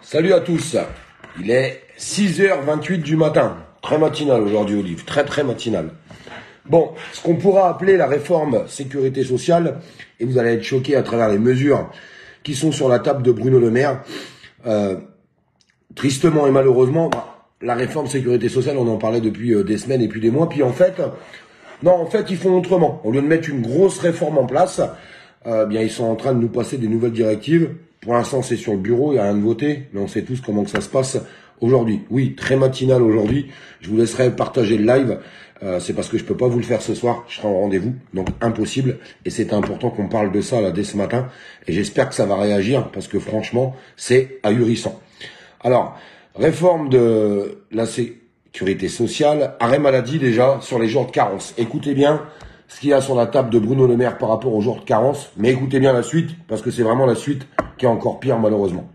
Salut à tous. Il est 6h28 du matin. Très matinal aujourd'hui, Olive. Très, très matinal. Bon, ce qu'on pourra appeler la réforme sécurité sociale, et vous allez être choqués à travers les mesures qui sont sur la table de Bruno Le Maire. Euh, tristement et malheureusement, bah, la réforme sécurité sociale, on en parlait depuis euh, des semaines et puis des mois. Puis en fait, non, en fait, ils font autrement. Au lieu de mettre une grosse réforme en place, euh, bien, ils sont en train de nous passer des nouvelles directives. Pour l'instant, c'est sur le bureau, il n'y a rien de voté, mais on sait tous comment que ça se passe aujourd'hui. Oui, très matinal aujourd'hui. Je vous laisserai partager le live. Euh, c'est parce que je peux pas vous le faire ce soir. Je serai en rendez-vous, donc impossible. Et c'est important qu'on parle de ça là dès ce matin. Et j'espère que ça va réagir parce que franchement, c'est ahurissant. Alors, réforme de la sécurité sociale, arrêt maladie déjà sur les jours de carence. Écoutez bien ce qu'il y a sur la table de Bruno Le Maire par rapport aux jours de carence, mais écoutez bien la suite parce que c'est vraiment la suite qui est encore pire malheureusement.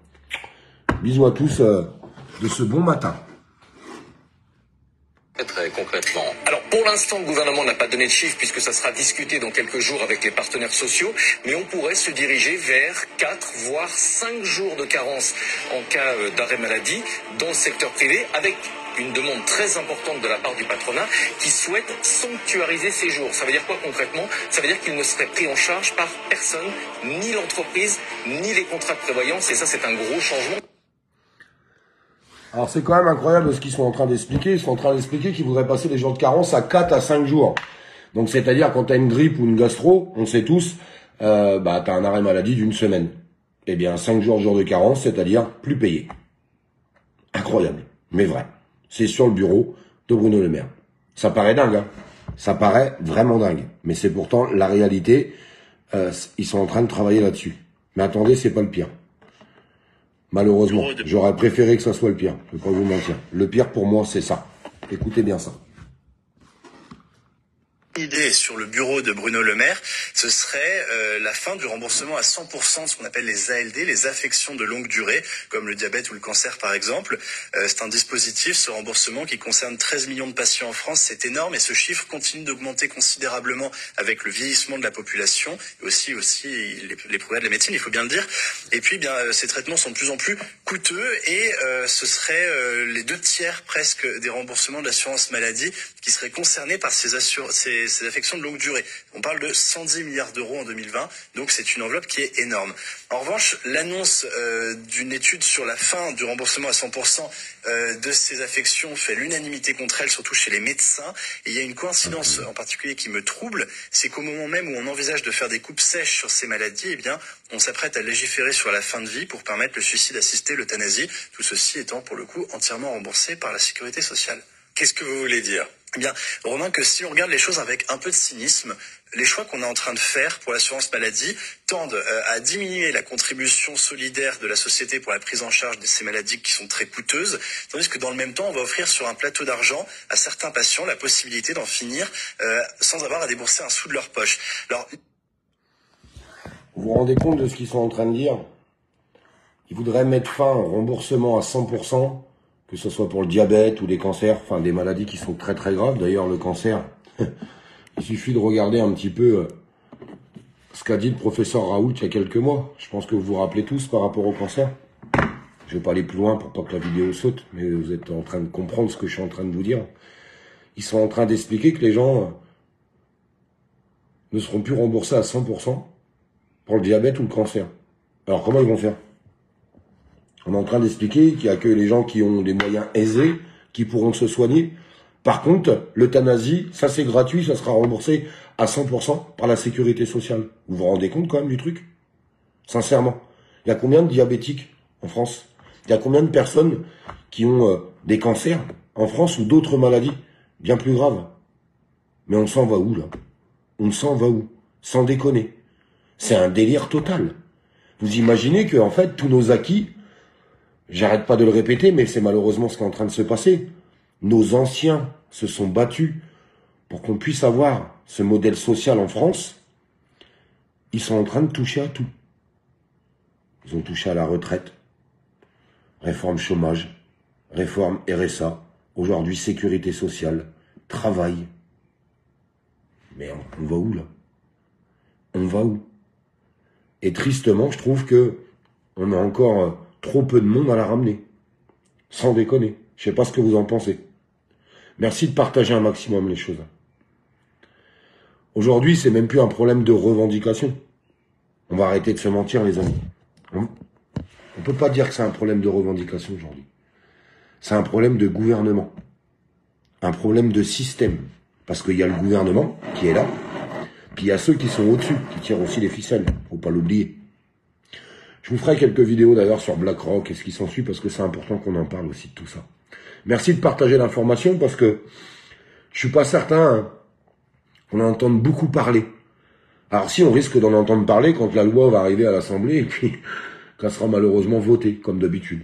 Bisous à tous euh, de ce bon matin. Très concrètement. Alors pour l'instant, le gouvernement n'a pas donné de chiffres puisque ça sera discuté dans quelques jours avec les partenaires sociaux, mais on pourrait se diriger vers 4 voire 5 jours de carence en cas euh, d'arrêt maladie dans le secteur privé avec une demande très importante de la part du patronat qui souhaite sanctuariser ces jours. Ça veut dire quoi concrètement? Ça veut dire qu'ils ne seraient pris en charge par personne, ni l'entreprise, ni les contrats de prévoyance, et ça c'est un gros changement. Alors c'est quand même incroyable ce qu'ils sont en train d'expliquer. Ils sont en train d'expliquer qu'ils voudraient passer les jours de carence à 4 à 5 jours. Donc c'est-à-dire quand tu as une grippe ou une gastro, on sait tous, euh, bah tu as un arrêt maladie d'une semaine. Eh bien 5 jours, jours de carence, c'est-à-dire plus payé. Incroyable, mais vrai. C'est sur le bureau de Bruno Le Maire. Ça paraît dingue, hein ça paraît vraiment dingue. Mais c'est pourtant la réalité. Euh, ils sont en train de travailler là-dessus. Mais attendez, c'est pas le pire. Malheureusement, j'aurais préféré que ça soit le pire. Je ne vais pas vous mentir. Le pire pour moi, c'est ça. Écoutez bien ça idée sur le bureau de Bruno Le Maire, ce serait euh, la fin du remboursement à 100% de ce qu'on appelle les ALD, les affections de longue durée, comme le diabète ou le cancer par exemple. Euh, c'est un dispositif, ce remboursement, qui concerne 13 millions de patients en France. C'est énorme et ce chiffre continue d'augmenter considérablement avec le vieillissement de la population et aussi, aussi les, progrès de la médecine, il faut bien le dire. Et puis, bien, euh, ces traitements sont de plus en plus coûteux et ce serait les deux tiers presque des remboursements de l'assurance maladie qui seraient concernés par ces, assur ces ces, affections de longue durée. On parle de 110 milliards d'euros en 2020, donc c'est une enveloppe qui est énorme. En revanche, l'annonce euh, d'une étude sur la fin du remboursement à 100% euh, de ces affections fait l'unanimité contre elle, surtout chez les médecins. Et il y a une coïncidence en particulier qui me trouble, c'est qu'au moment même où on envisage de faire des coupes sèches sur ces maladies, eh bien, on s'apprête à légiférer sur la fin de vie pour permettre le suicide assisté, l'euthanasie, tout ceci étant pour le coup entièrement remboursé par la sécurité sociale. Qu'est-ce que vous voulez dire? Eh bien, Romain, que si on regarde les choses avec un peu de cynisme, les choix qu'on est en train de faire pour l'assurance maladie tendent euh, à diminuer la contribution solidaire de la société pour la prise en charge de ces maladies qui sont très coûteuses, tandis que dans le même temps, on va offrir sur un plateau d'argent à certains patients la possibilité d'en finir euh, sans avoir à débourser un sou de leur poche. Alors, vous vous rendez compte de ce qu'ils sont en train de dire? Ils voudraient mettre fin au remboursement à 100% que ce soit pour le diabète ou les cancers, enfin des maladies qui sont très très graves. D'ailleurs, le cancer, il suffit de regarder un petit peu euh, ce qu'a dit le professeur Raoult il y a quelques mois. Je pense que vous vous rappelez tous par rapport au cancer. Je vais pas aller plus loin pour pas que la vidéo saute, mais vous êtes en train de comprendre ce que je suis en train de vous dire. Ils sont en train d'expliquer que les gens euh, ne seront plus remboursés à 100% pour le diabète ou le cancer. Alors comment ils vont faire? On est en train d'expliquer qu'il n'y a que les gens qui ont des moyens aisés qui pourront se soigner. Par contre, l'euthanasie, ça c'est gratuit, ça sera remboursé à 100% par la sécurité sociale. Vous vous rendez compte quand même du truc? Sincèrement. Il y a combien de diabétiques en France? Il y a combien de personnes qui ont euh, des cancers en France ou d'autres maladies? Bien plus graves Mais on s'en va où là? On s'en va où? Sans déconner. C'est un délire total. Vous imaginez que en fait tous nos acquis J'arrête pas de le répéter, mais c'est malheureusement ce qui est en train de se passer. Nos anciens se sont battus pour qu'on puisse avoir ce modèle social en France. Ils sont en train de toucher à tout. Ils ont touché à la retraite, réforme chômage, réforme RSA, aujourd'hui sécurité sociale, travail. Mais on va où là? On va où? Et tristement, je trouve que on a encore trop peu de monde à la ramener. Sans déconner. Je sais pas ce que vous en pensez. Merci de partager un maximum les choses. Aujourd'hui, c'est même plus un problème de revendication. On va arrêter de se mentir, les amis. On ne peut pas dire que c'est un problème de revendication aujourd'hui. C'est un problème de gouvernement. Un problème de système. Parce qu'il y a le gouvernement qui est là, puis il y a ceux qui sont au-dessus, qui tirent aussi les ficelles. Faut pas l'oublier. Je vous ferai quelques vidéos d'ailleurs sur BlackRock et ce qui s'ensuit parce que c'est important qu'on en parle aussi de tout ça. Merci de partager l'information parce que je suis pas certain qu'on en entende beaucoup parler. Alors si on risque d'en entendre parler quand la loi va arriver à l'Assemblée et puis qu'elle sera malheureusement votée, comme d'habitude,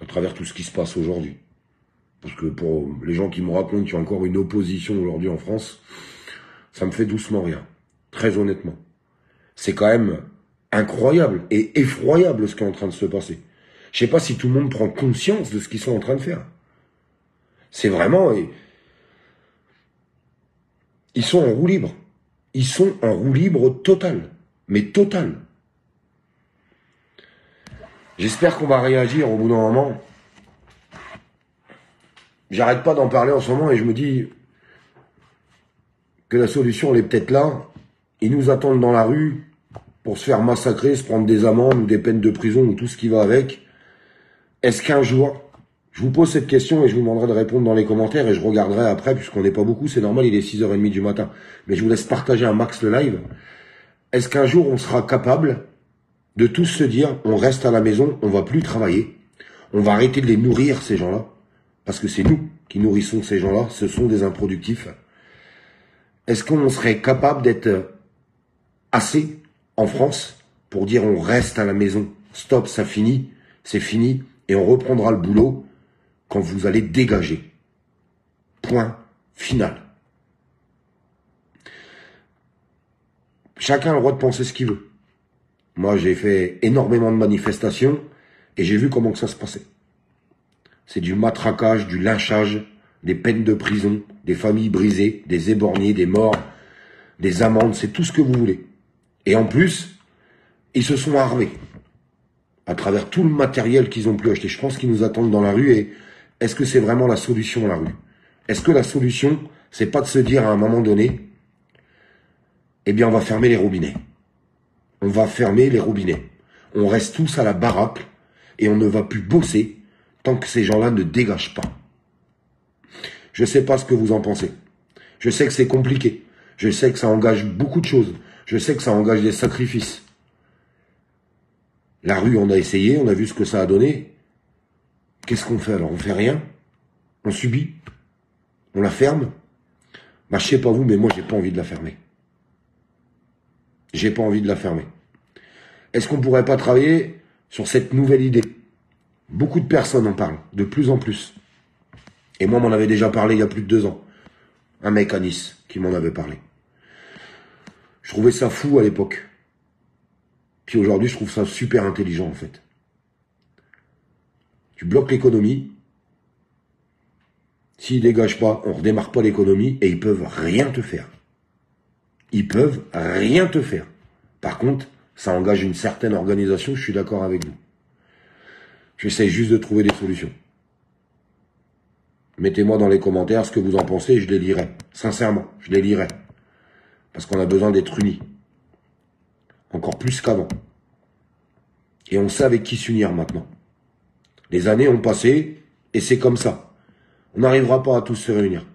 à travers tout ce qui se passe aujourd'hui. Parce que pour les gens qui me racontent qu'il y a encore une opposition aujourd'hui en France, ça me fait doucement rien. Très honnêtement. C'est quand même incroyable et effroyable ce qui est en train de se passer. Je sais pas si tout le monde prend conscience de ce qu'ils sont en train de faire. C'est vraiment... Ils sont en roue libre. Ils sont en roue libre total. Mais total. J'espère qu'on va réagir au bout d'un moment. J'arrête pas d'en parler en ce moment et je me dis que la solution elle est peut-être là. Ils nous attendent dans la rue pour se faire massacrer, se prendre des amendes ou des peines de prison ou tout ce qui va avec. Est-ce qu'un jour, je vous pose cette question et je vous demanderai de répondre dans les commentaires et je regarderai après, puisqu'on n'est pas beaucoup, c'est normal, il est 6h30 du matin. Mais je vous laisse partager un max le live. Est-ce qu'un jour on sera capable de tous se dire, on reste à la maison, on va plus travailler, on va arrêter de les nourrir, ces gens-là, parce que c'est nous qui nourrissons ces gens-là, ce sont des improductifs. Est-ce qu'on serait capable d'être assez en France pour dire on reste à la maison, stop, ça finit, c'est fini, et on reprendra le boulot quand vous allez dégager. Point final. Chacun a le droit de penser ce qu'il veut. Moi, j'ai fait énormément de manifestations et j'ai vu comment que ça se passait. C'est du matraquage, du lynchage, des peines de prison, des familles brisées, des éborgnés, des morts, des amendes, c'est tout ce que vous voulez. Et en plus, ils se sont armés à travers tout le matériel qu'ils ont pu acheter. Je pense qu'ils nous attendent dans la rue et est-ce que c'est vraiment la solution la rue? Est-ce que la solution, c'est pas de se dire à un moment donné, eh bien on va fermer les robinets. On va fermer les robinets. On reste tous à la baraque et on ne va plus bosser tant que ces gens-là ne dégagent pas. Je sais pas ce que vous en pensez. Je sais que c'est compliqué. Je sais que ça engage beaucoup de choses. Je sais que ça engage des sacrifices. La rue, on a essayé, on a vu ce que ça a donné. Qu'est-ce qu'on fait alors? On fait rien? On subit? On la ferme? Bah je sais pas vous, mais moi j'ai pas envie de la fermer. J'ai pas envie de la fermer. Est-ce qu'on pourrait pas travailler sur cette nouvelle idée? Beaucoup de personnes en parlent, de plus en plus. Et moi, m'en avais déjà parlé il y a plus de deux ans. Un mec à Nice qui m'en avait parlé. Je trouvais ça fou à l'époque. Puis aujourd'hui, je trouve ça super intelligent en fait. Tu bloques l'économie. S'ils dégagent pas, on redémarre pas l'économie et ils peuvent rien te faire. Ils peuvent rien te faire. Par contre, ça engage une certaine organisation, je suis d'accord avec vous. J'essaie juste de trouver des solutions. Mettez-moi dans les commentaires ce que vous en pensez, je les lirai. Sincèrement, je les lirai. Parce qu'on a besoin d'être unis. Encore plus qu'avant. Et on sait avec qui s'unir maintenant. Les années ont passé et c'est comme ça. On n'arrivera pas à tous se réunir.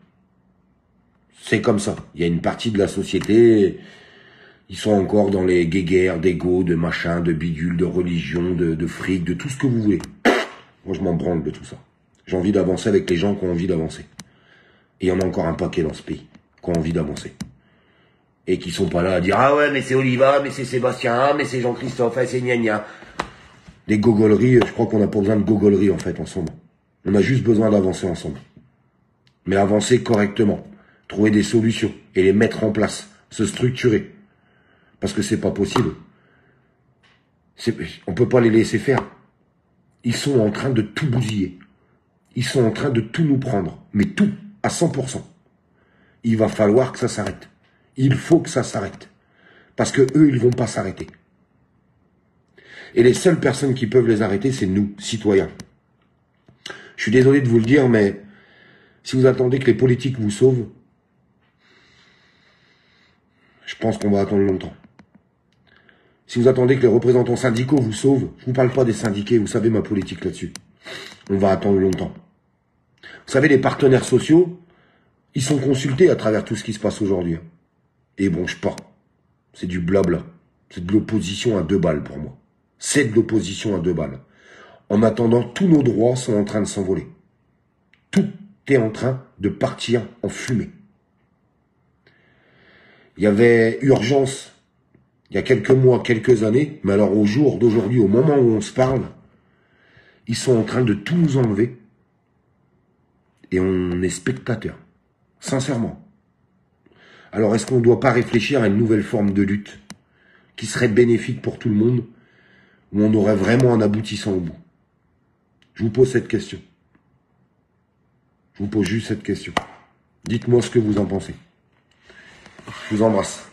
C'est comme ça. Il y a une partie de la société, ils sont encore dans les guéguerres d'ego, de machin, de bidule, de religion, de, de fric, de tout ce que vous voulez. Moi, je m'en branle de tout ça. J'ai envie d'avancer avec les gens qui ont envie d'avancer. Et il y en a encore un paquet dans ce pays qui ont envie d'avancer. Et qui sont pas là à dire Ah ouais, mais c'est Oliva, mais c'est Sébastien, ah, mais c'est Jean-Christophe, ah, c'est gna gna. Des gogoleries, je crois qu'on n'a pas besoin de gogoleries en fait ensemble. On a juste besoin d'avancer ensemble. Mais avancer correctement. Trouver des solutions et les mettre en place. Se structurer. Parce que c'est pas possible. On peut pas les laisser faire. Ils sont en train de tout bousiller. Ils sont en train de tout nous prendre. Mais tout, à 100%. Il va falloir que ça s'arrête. Il faut que ça s'arrête. Parce que eux, ils vont pas s'arrêter. Et les seules personnes qui peuvent les arrêter, c'est nous, citoyens. Je suis désolé de vous le dire, mais si vous attendez que les politiques vous sauvent, je pense qu'on va attendre longtemps. Si vous attendez que les représentants syndicaux vous sauvent, je ne vous parle pas des syndiqués, vous savez ma politique là-dessus. On va attendre longtemps. Vous savez, les partenaires sociaux, ils sont consultés à travers tout ce qui se passe aujourd'hui. Et ils bronchent pas. C'est du blabla. C'est de l'opposition à deux balles pour moi. C'est de l'opposition à deux balles. En attendant, tous nos droits sont en train de s'envoler. Tout est en train de partir en fumée. Il y avait urgence il y a quelques mois, quelques années, mais alors au jour d'aujourd'hui, au moment où on se parle, ils sont en train de tout nous enlever. Et on est spectateur. Sincèrement. Alors est-ce qu'on ne doit pas réfléchir à une nouvelle forme de lutte qui serait bénéfique pour tout le monde, où on aurait vraiment un aboutissant au bout? Je vous pose cette question. Je vous pose juste cette question. Dites-moi ce que vous en pensez. Je vous embrasse.